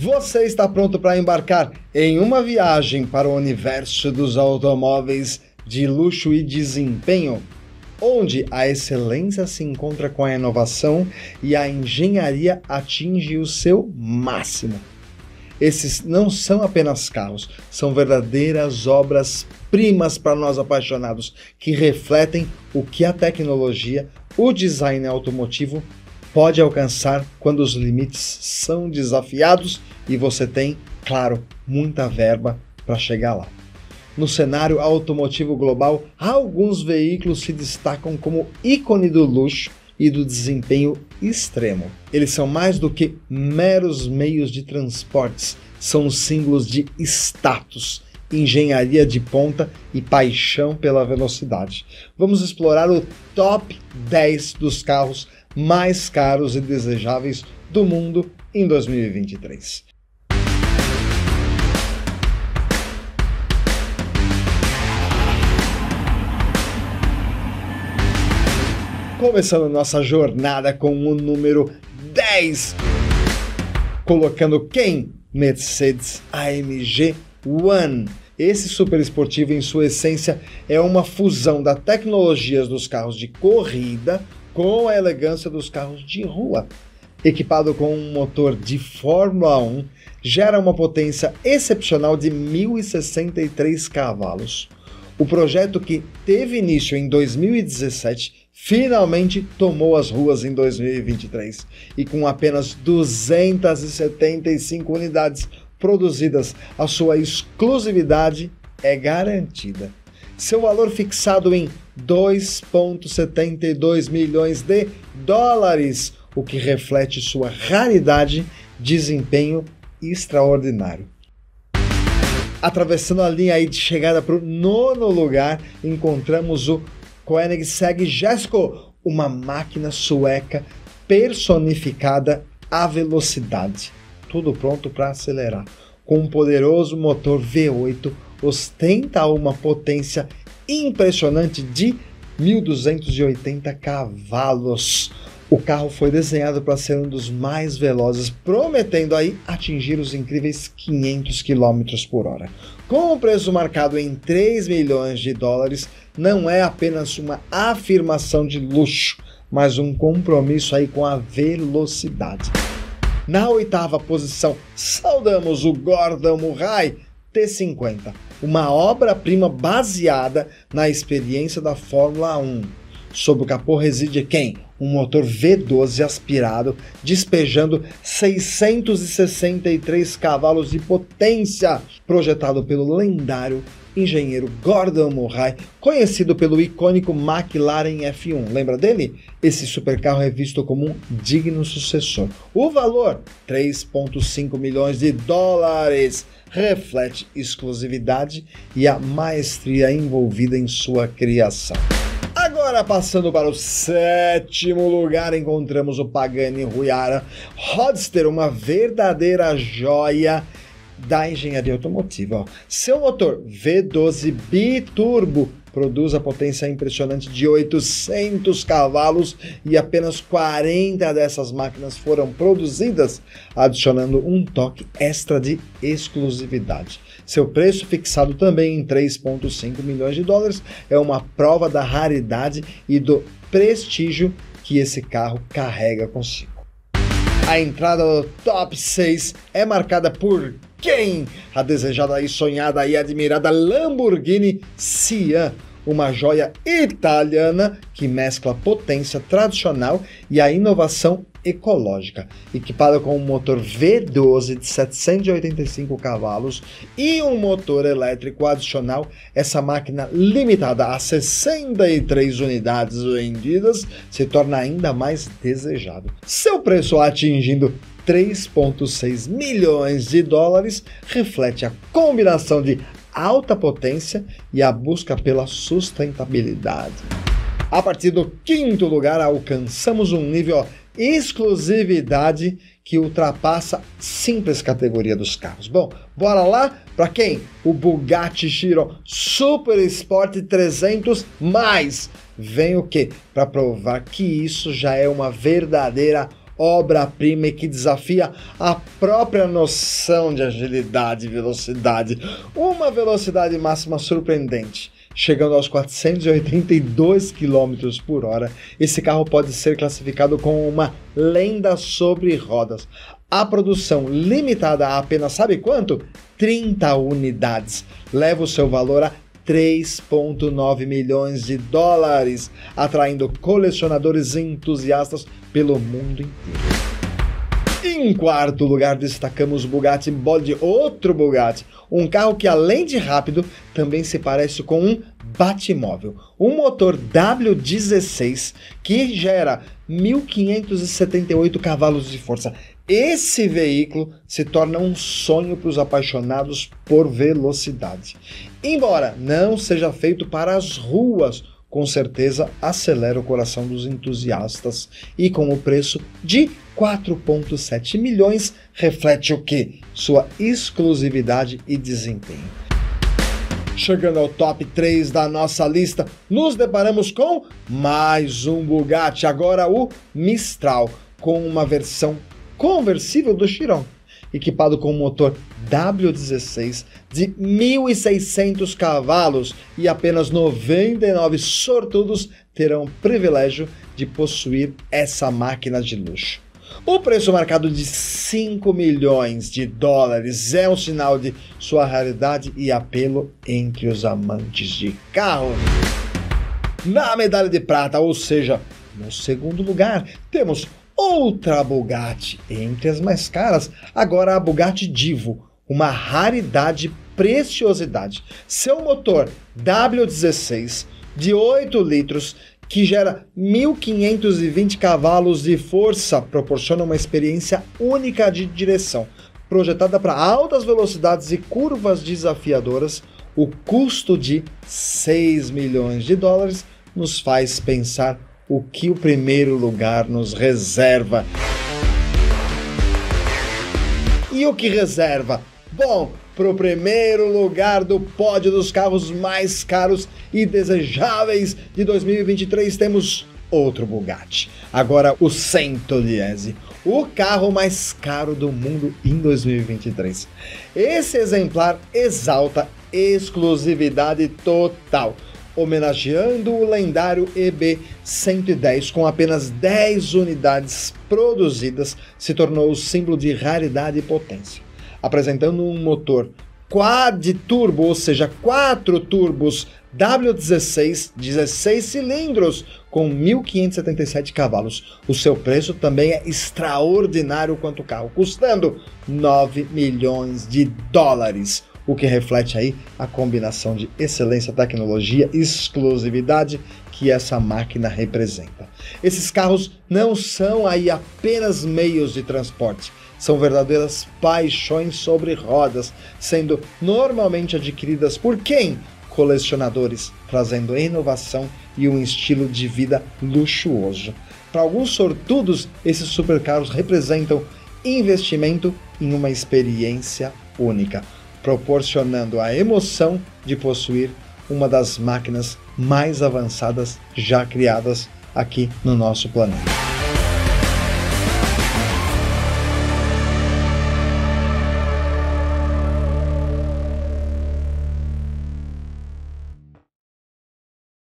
Você está pronto para embarcar em uma viagem para o universo dos automóveis de luxo e desempenho? Onde a excelência se encontra com a inovação e a engenharia atinge o seu máximo. Esses não são apenas carros, são verdadeiras obras-primas para nós apaixonados que refletem o que a tecnologia, o design automotivo pode alcançar quando os limites são desafiados e você tem, claro, muita verba para chegar lá. No cenário automotivo global, alguns veículos se destacam como ícone do luxo e do desempenho extremo. Eles são mais do que meros meios de transportes, são símbolos de status, engenharia de ponta e paixão pela velocidade. Vamos explorar o top 10 dos carros mais caros e desejáveis do mundo em 2023. Começando nossa jornada com o número 10, colocando quem? Mercedes AMG One. Esse super esportivo, em sua essência, é uma fusão das tecnologias dos carros de corrida com a elegância dos carros de rua. Equipado com um motor de Fórmula 1, gera uma potência excepcional de 1.063 cavalos. O projeto, que teve início em 2017, finalmente tomou as ruas em 2023 e com apenas 275 unidades produzidas, a sua exclusividade é garantida. Seu valor fixado em 2,72 milhões de dólares, o que reflete sua raridade, desempenho extraordinário. Atravessando a linha aí de chegada para o nono lugar, encontramos o Koenigsegg Jesko, uma máquina sueca personificada à velocidade. Tudo pronto para acelerar. Com um poderoso motor V8, ostenta uma potência impressionante de 1.280 cavalos. O carro foi desenhado para ser um dos mais velozes, prometendo aí atingir os incríveis 500 km por hora. Com o preço marcado em 3 milhões de dólares, não é apenas uma afirmação de luxo, mas um compromisso aí com a velocidade. Na oitava posição, saudamos o Gordon Murray T50, uma obra-prima baseada na experiência da Fórmula 1. Sob o capô reside quem? Um motor V12 aspirado, despejando 663 cavalos de potência, projetado pelo lendário engenheiro Gordon Murray, conhecido pelo icônico McLaren F1. Lembra dele? Esse supercarro é visto como um digno sucessor. O valor, 3,5 milhões de dólares, reflete exclusividade e a maestria envolvida em sua criação. Agora, passando para o sétimo lugar, encontramos o Pagani Huayra Roadster, uma verdadeira joia da engenharia automotiva. Seu motor V12 biturbo produz a potência impressionante de 800 cavalos e apenas 40 dessas máquinas foram produzidas, adicionando um toque extra de exclusividade. Seu preço, fixado também em 3,5 milhões de dólares, é uma prova da raridade e do prestígio que esse carro carrega consigo. A entrada do top 6 é marcada por quem? A desejada e sonhada e admirada Lamborghini Sian, uma joia italiana que mescla potência tradicional e a inovação ecológica, equipada com um motor V12 de 785 cavalos e um motor elétrico adicional. Essa máquina, limitada a 63 unidades vendidas, se torna ainda mais desejado. Seu preço atingindo 3,6 milhões de dólares reflete a combinação de alta potência e a busca pela sustentabilidade. A partir do quinto lugar, alcançamos um nível exclusividade que ultrapassa simples categoria dos carros. Bom, bora lá para quem? O Bugatti Chiron Super Sport 300 mais. Vem o quê? Para provar que isso já é uma verdadeira obra-prima e que desafia a própria noção de agilidade e velocidade. Uma velocidade máxima surpreendente. Chegando aos 482 km por hora, esse carro pode ser classificado como uma lenda sobre rodas. A produção limitada a apenas sabe quanto? 30 unidades. Leva o seu valor a 3,9 milhões de dólares, atraindo colecionadores entusiastas pelo mundo inteiro. Em quarto lugar, destacamos o Bugatti Body, outro Bugatti, um carro que além de rápido, também se parece com um Batmóvel, um motor W16 que gera 1578 cavalos de força. Esse veículo se torna um sonho para os apaixonados por velocidade. Embora não seja feito para as ruas, com certeza acelera o coração dos entusiastas e com o preço de 4,7 milhões reflete o que? Sua exclusividade e desempenho. Chegando ao top 3 da nossa lista, nos deparamos com mais um Bugatti, agora o Mistral, com uma versão conversível do Chiron equipado com um motor W16 de 1.600 cavalos e apenas 99 sortudos terão o privilégio de possuir essa máquina de luxo. O preço marcado de 5 milhões de dólares é um sinal de sua raridade e apelo entre os amantes de carro. Na medalha de prata, ou seja, no segundo lugar, temos outra Bugatti, entre as mais caras, agora a Bugatti Divo, uma raridade preciosidade. Seu motor W16 de 8 litros que gera 1520 cavalos de força, proporciona uma experiência única de direção. Projetada para altas velocidades e curvas desafiadoras, o custo de 6 milhões de dólares nos faz pensar o que o primeiro lugar nos reserva. E o que reserva? Bom, para o primeiro lugar do pódio dos carros mais caros e desejáveis de 2023 temos outro Bugatti. Agora o Centoliese, o carro mais caro do mundo em 2023. Esse exemplar exalta exclusividade total homenageando o lendário EB110 com apenas 10 unidades produzidas, se tornou o símbolo de raridade e potência. Apresentando um motor quad turbo, ou seja, 4 turbos W16, 16 cilindros, com 1.577 cavalos. O seu preço também é extraordinário quanto carro, custando 9 milhões de dólares o que reflete aí a combinação de excelência, tecnologia e exclusividade que essa máquina representa. Esses carros não são aí apenas meios de transporte, são verdadeiras paixões sobre rodas, sendo normalmente adquiridas por quem? Colecionadores, trazendo inovação e um estilo de vida luxuoso. Para alguns sortudos, esses supercarros representam investimento em uma experiência única proporcionando a emoção de possuir uma das máquinas mais avançadas já criadas aqui no nosso planeta.